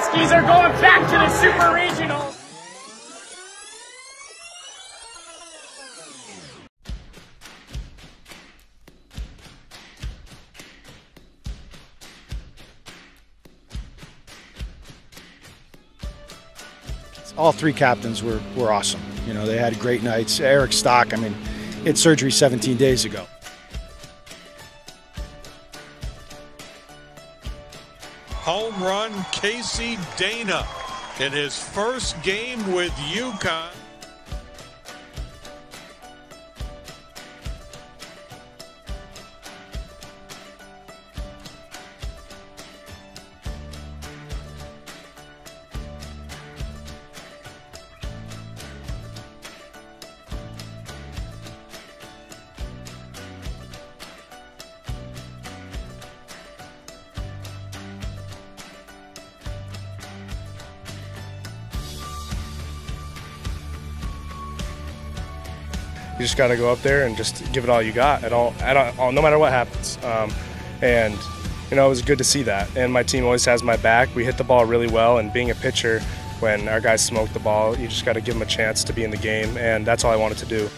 Huskies are going back to the Super Regionals. all three captains were, were awesome. You know, they had great nights. Eric Stock, I mean, he had surgery 17 days ago. Home run Casey Dana in his first game with UConn. You just got to go up there and just give it all you got at all, at all no matter what happens. Um, and you know, it was good to see that. And my team always has my back. We hit the ball really well, and being a pitcher, when our guys smoke the ball, you just got to give them a chance to be in the game, and that's all I wanted to do.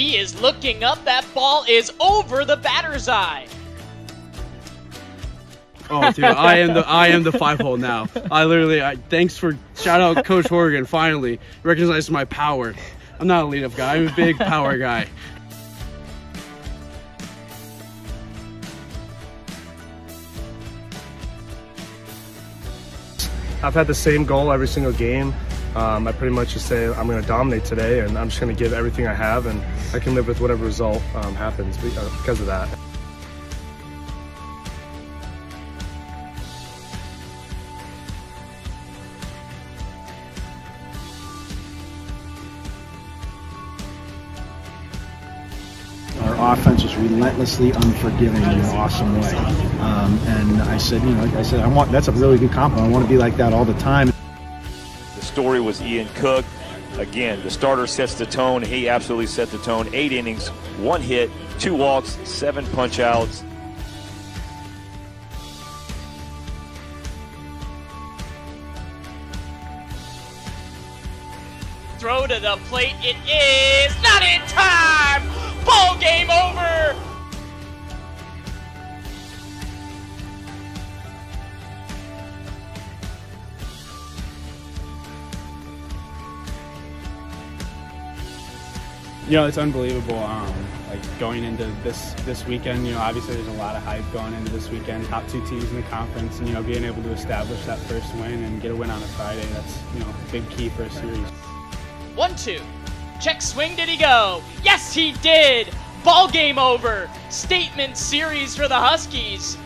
He is looking up. That ball is over the batter's eye. Oh, dude, I am the I am the five hole now. I literally, I, thanks for shout out Coach Horgan. Finally recognizes my power. I'm not a lead-up guy. I'm a big power guy. I've had the same goal every single game. Um, I pretty much just say I'm going to dominate today, and I'm just going to give everything I have, and I can live with whatever result um, happens because of that. Our offense was relentlessly unforgiving in an awesome way. Um, and I said, you know, I said, I want that's a really good compliment. I want to be like that all the time. Story was Ian Cooke. Again, the starter sets the tone. He absolutely set the tone. Eight innings, one hit, two walks, seven punch outs. Throw to the plate. It is not in time. Ball game over. You know, it's unbelievable. Um, like going into this this weekend, you know, obviously there's a lot of hype going into this weekend. Top two teams in the conference, and you know, being able to establish that first win and get a win on a Friday, that's you know, a big key for a series. One two. Check swing. Did he go? Yes, he did. Ball game over. Statement series for the Huskies.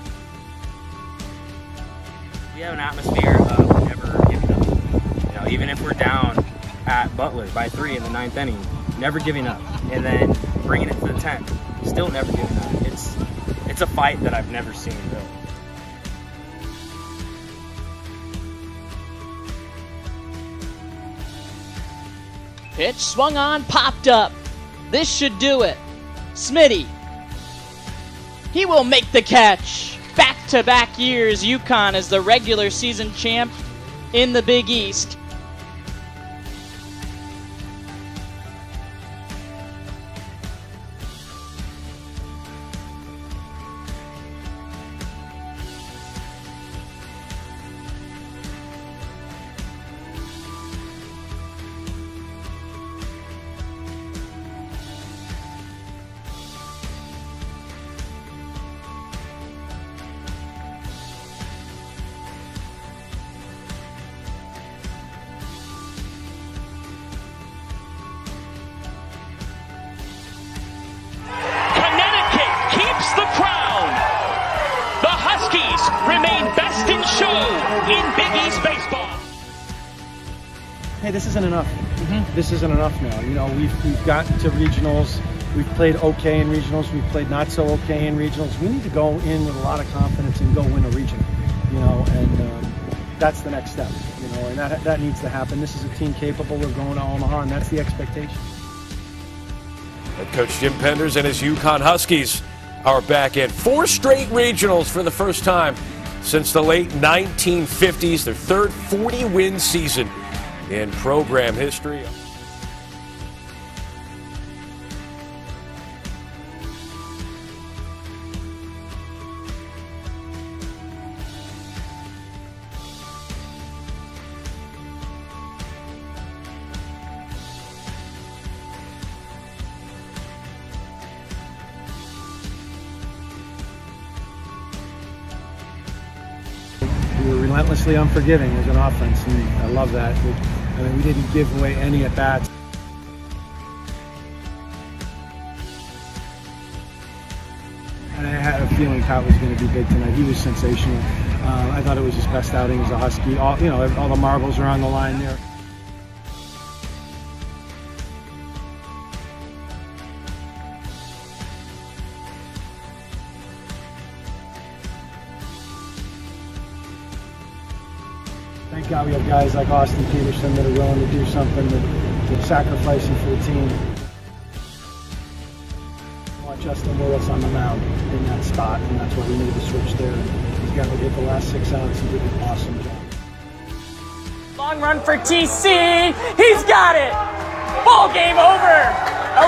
We have an atmosphere of never giving up. You know, even if we're down at Butler by three in the ninth inning, never giving up, and then bringing it to the tenth, still never giving up. It's it's a fight that I've never seen really. Pitch swung on, popped up. This should do it. Smitty. He will make the catch. Back to back years, UConn is the regular season champ in the Big East. Remain best in show in Big East baseball. hey, this isn't enough. This isn't enough now. You know, we've we've gotten to regionals. We've played okay in regionals. We've played not so okay in regionals. We need to go in with a lot of confidence and go win a region, you know, and um, that's the next step, you know, and that, that needs to happen. This is a team capable of going to Omaha, and that's the expectation. Head coach Jim Penders and his UConn Huskies are back in four straight regionals for the first time since the late 1950s, their third 40 win season in program history. We were relentlessly unforgiving as an offense, and I love that. We, I mean, we didn't give away any at bats. And I had a feeling Pat was going to be big tonight. He was sensational. Uh, I thought it was his best outing as a Husky. All you know, all the marbles are on the line there. Thank God we have guys like Austin Peterson that are willing to do something, that, that sacrificing for the team. I want Justin Willis on the mound in that spot, and that's why we made the switch there. He's got to get the last six outs and did an awesome job. Long run for TC. He's got it. Ball game over.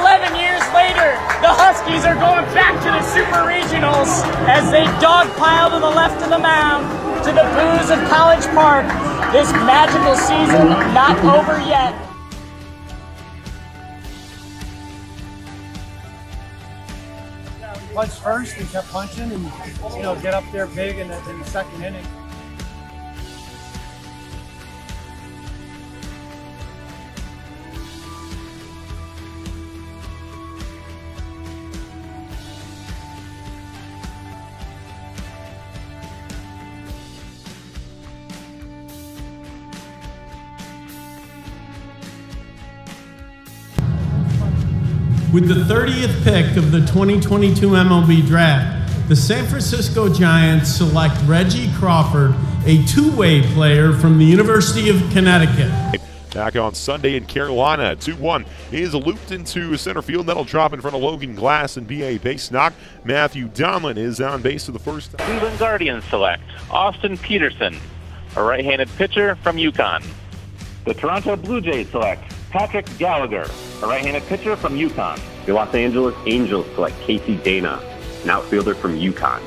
11 years later, the Huskies are going back to the Super Regionals as they dogpile to the left of the mound to the boos of College Park. This magical season not over yet. Punch first and kept punching, and you know get up there big in the, in the second inning. With the 30th pick of the 2022 MLB Draft, the San Francisco Giants select Reggie Crawford, a two way player from the University of Connecticut. Back on Sunday in Carolina, 2 1 is looped into center field. That'll drop in front of Logan Glass and be a base knock. Matthew Donlin is on base for the first time. Cleveland Guardians select Austin Peterson, a right handed pitcher from UConn. The Toronto Blue Jays select Patrick Gallagher, a right handed pitcher from UConn. The Los Angeles Angels select Casey Dana, an outfielder from UConn.